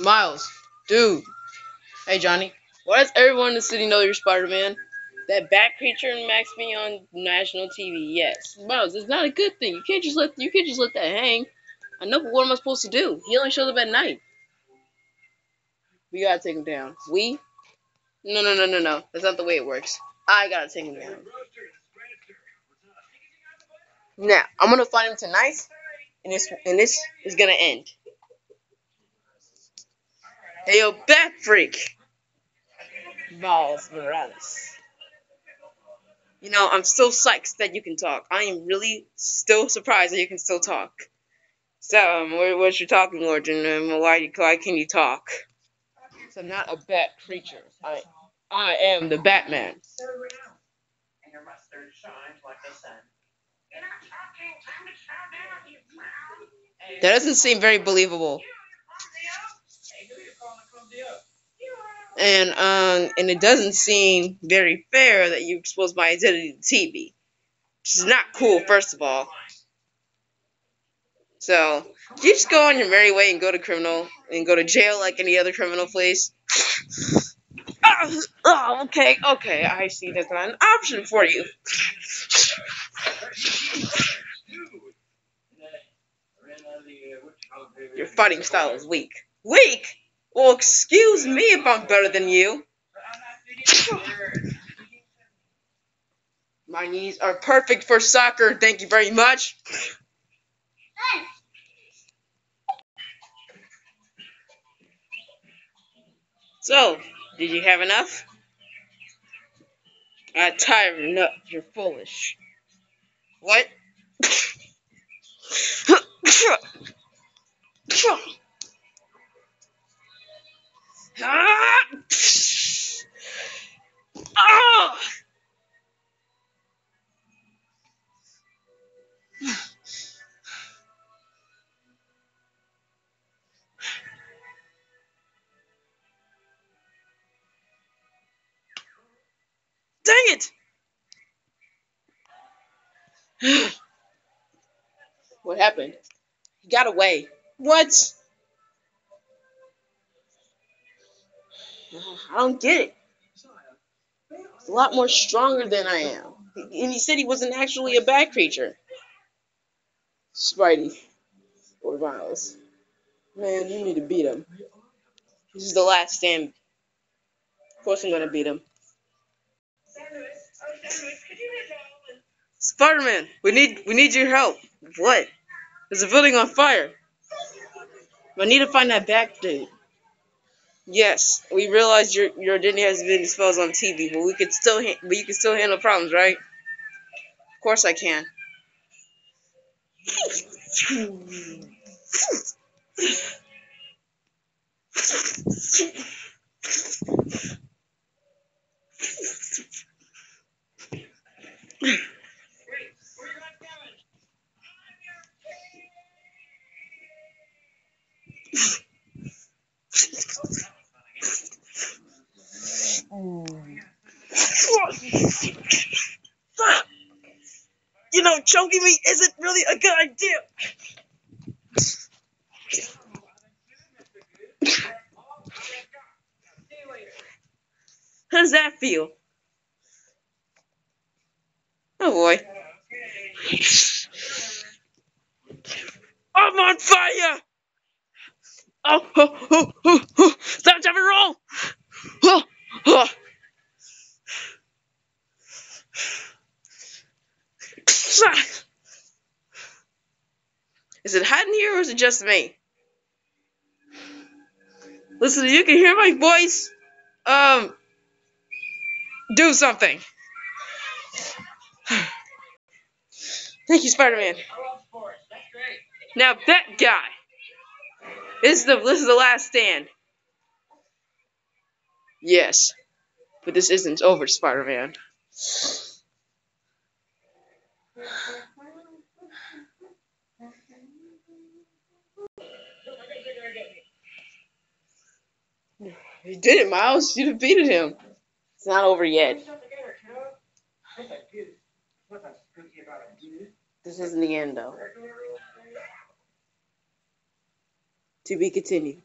Miles, dude. Hey, Johnny. Why does everyone in the city know you're Spider-Man? That bat creature Max me on national TV. Yes, Miles. It's not a good thing. You can't just let you can't just let that hang. I know, but what am I supposed to do? He only shows up at night. We gotta take him down. We? No, no, no, no, no. That's not the way it works. I gotta take him down. Now, I'm gonna find him tonight, and this and this is gonna end. Hey, yo, Bat Freak! Miles Morales. You know, I'm so psyched that you can talk. I am really still surprised that you can still talk. So, um, what, what's your talking origin, and why, why can you talk? So I'm not a bat creature. I, I am the Batman. That doesn't seem very believable. And um, and it doesn't seem very fair that you expose my identity to TV, which is not cool. First of all, so you just go on your merry way and go to criminal and go to jail like any other criminal, please. oh, oh, okay, okay. I see there's not an option for you. Your fighting style is weak. Weak? Well, excuse me if I'm better than you. My knees are perfect for soccer. Thank you very much. So, did you have enough? I'm tired enough. You're foolish. What? ah! Ah! Dang it! what happened? He got away. What? I don't get it. He's a lot more stronger than I am. And he said he wasn't actually a bad creature. Spidey. Or Miles. Man, you need to beat him. This is the last stand. Of course I'm gonna beat him. Spider-Man, we need we need your help. What? There's a building on fire. I need to find that back dude. Yes, we realize your your identity has been exposed on TV, but we could still but you can still handle problems, right? Of course I can. know, choking me isn't really a good idea. How does that feel? Oh boy. I'm on fire! Oh, oh, oh, oh, oh. Jump, and roll! Oh, oh. Is it hot in here or is it just me? Listen, you can hear my voice. Um, do something. Thank you, Spider-Man. Now that guy. This is the this is the last stand. Yes. But this isn't over, Spider-Man. You did it, Miles. You defeated him. It's not over yet. This isn't the end, though. To be continued.